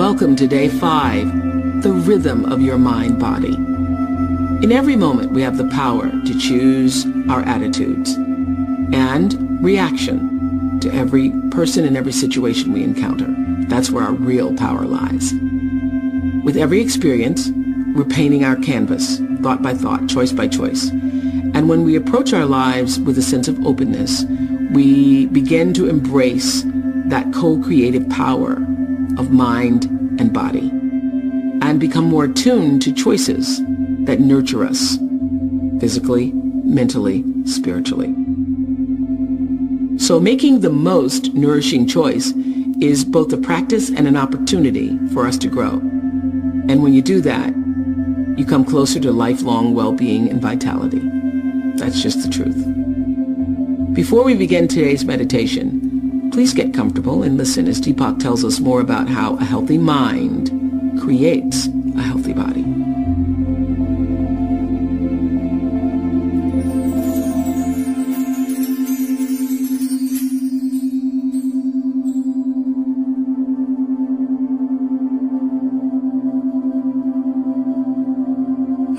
welcome to day five, the rhythm of your mind body. In every moment, we have the power to choose our attitudes and reaction to every person and every situation we encounter. That's where our real power lies. With every experience, we're painting our canvas, thought by thought, choice by choice. And when we approach our lives with a sense of openness, we begin to embrace that co-creative power of mind and body and become more attuned to choices that nurture us physically, mentally, spiritually. So making the most nourishing choice is both a practice and an opportunity for us to grow. And when you do that, you come closer to lifelong well-being and vitality. That's just the truth. Before we begin today's meditation, please get comfortable and listen as Deepak tells us more about how a healthy mind creates a healthy body.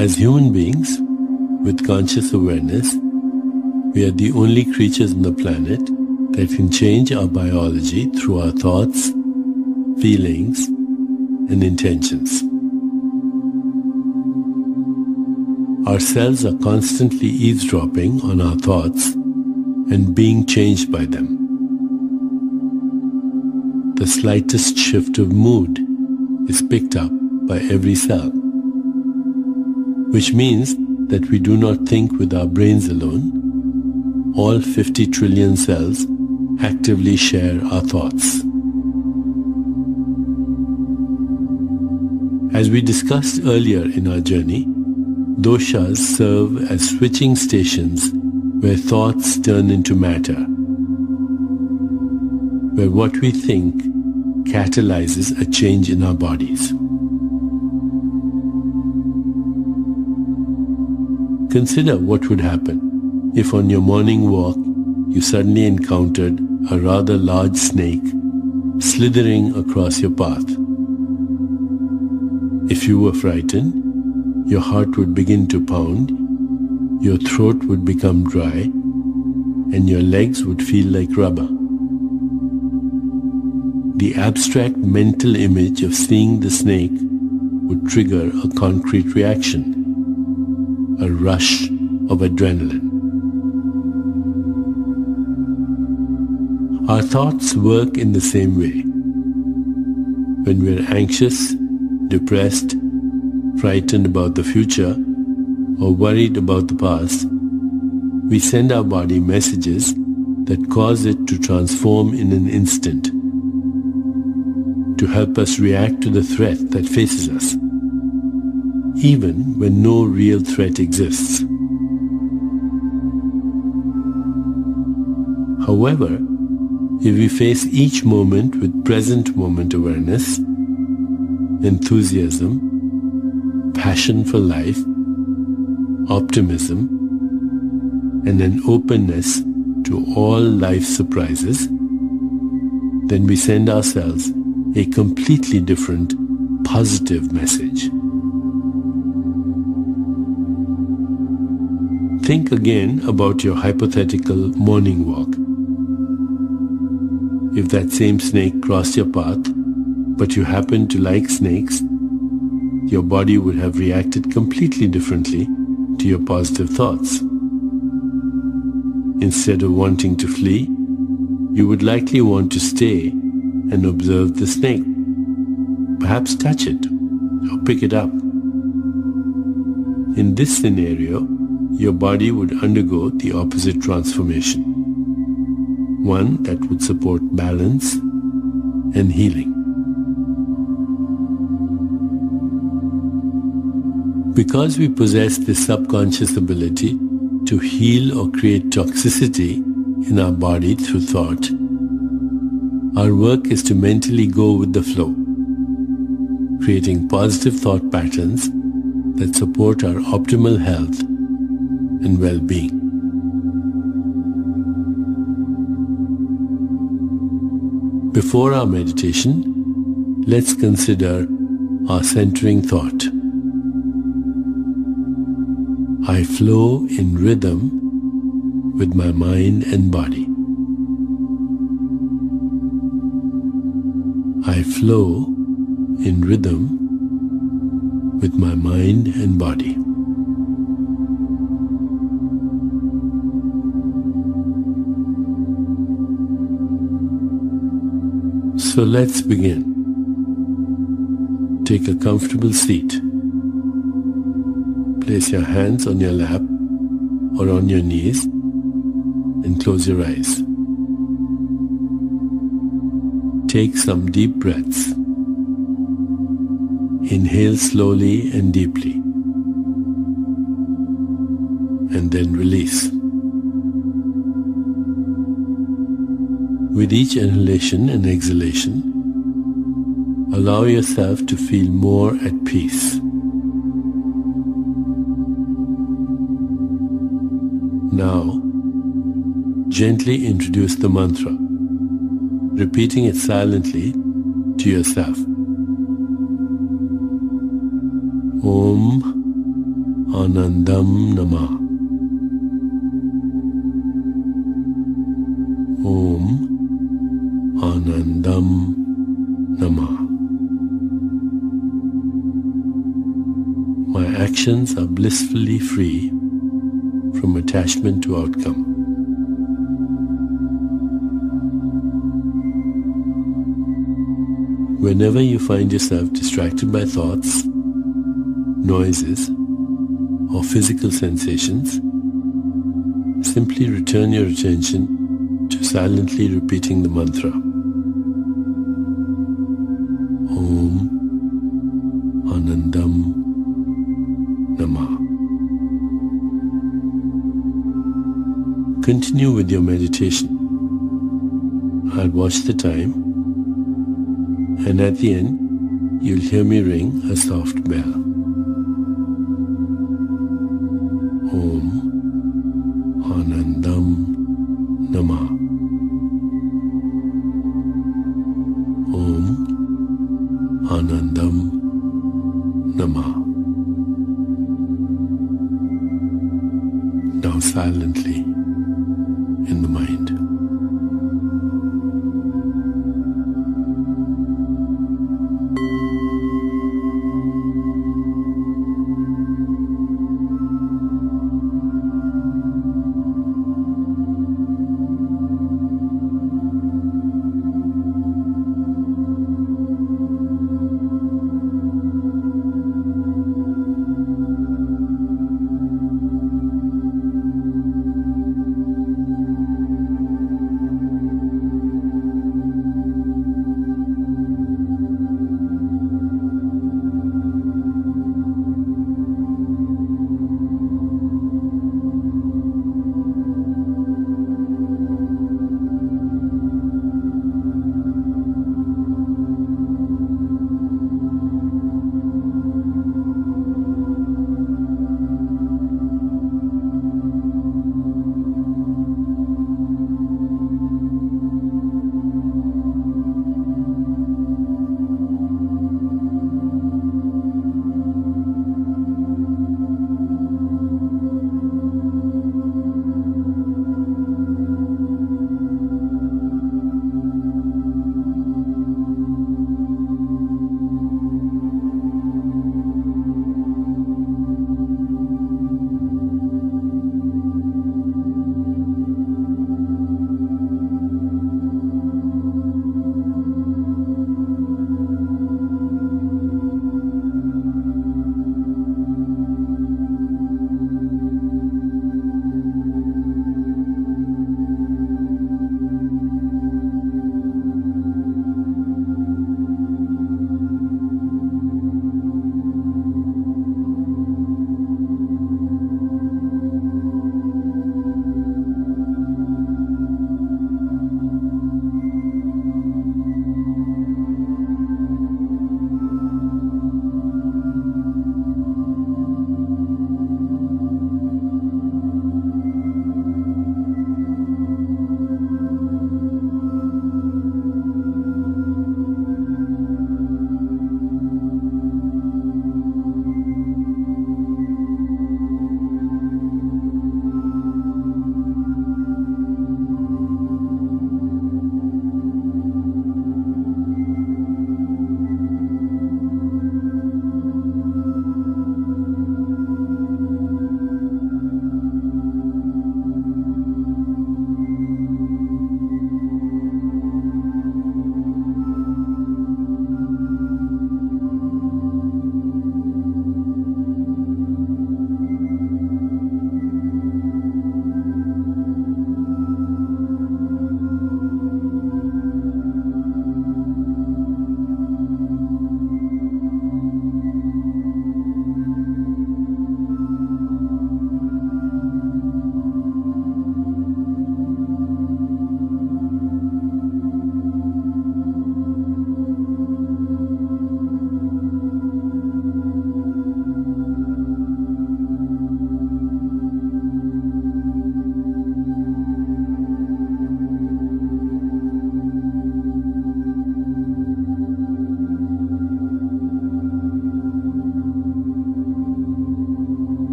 As human beings, with conscious awareness, we are the only creatures on the planet that can change our biology through our thoughts, feelings, and intentions. Our cells are constantly eavesdropping on our thoughts and being changed by them. The slightest shift of mood is picked up by every cell, which means that we do not think with our brains alone. All 50 trillion cells actively share our thoughts. As we discussed earlier in our journey, doshas serve as switching stations where thoughts turn into matter, where what we think catalyzes a change in our bodies. Consider what would happen if on your morning walk you suddenly encountered a rather large snake slithering across your path. If you were frightened, your heart would begin to pound, your throat would become dry, and your legs would feel like rubber. The abstract mental image of seeing the snake would trigger a concrete reaction a rush of adrenaline. Our thoughts work in the same way. When we're anxious, depressed, frightened about the future, or worried about the past, we send our body messages that cause it to transform in an instant to help us react to the threat that faces us even when no real threat exists. However, if we face each moment with present moment awareness, enthusiasm, passion for life, optimism, and an openness to all life surprises, then we send ourselves a completely different positive message. Think again about your hypothetical morning walk. If that same snake crossed your path, but you happen to like snakes, your body would have reacted completely differently to your positive thoughts. Instead of wanting to flee, you would likely want to stay and observe the snake. Perhaps touch it or pick it up. In this scenario, your body would undergo the opposite transformation, one that would support balance and healing. Because we possess this subconscious ability to heal or create toxicity in our body through thought, our work is to mentally go with the flow, creating positive thought patterns that support our optimal health and well-being. Before our meditation, let's consider our centering thought. I flow in rhythm with my mind and body. I flow in rhythm with my mind and body. So let's begin. Take a comfortable seat. Place your hands on your lap or on your knees and close your eyes. Take some deep breaths. Inhale slowly and deeply. And then release. With each inhalation and exhalation, allow yourself to feel more at peace. Now, gently introduce the mantra, repeating it silently to yourself. Om Anandam Namah. My actions are blissfully free from attachment to outcome. Whenever you find yourself distracted by thoughts, noises, or physical sensations, simply return your attention to silently repeating the mantra. Om Anandam Namah. Continue with your meditation. I'll watch the time, and at the end, you'll hear me ring a soft bell. Silently in the mind.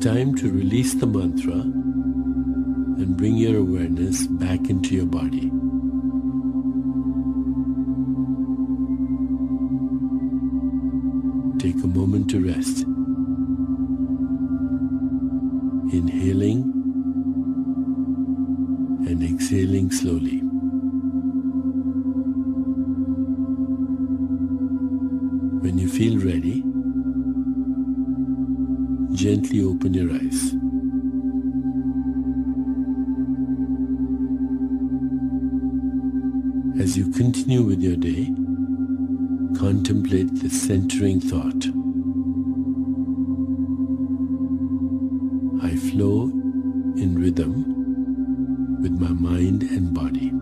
Time to release the mantra and bring your awareness back into your body. Take a moment to rest. Inhaling and exhaling slowly. When you feel ready, gently open your eyes. As you continue with your day, contemplate the centering thought. I flow in rhythm with my mind and body.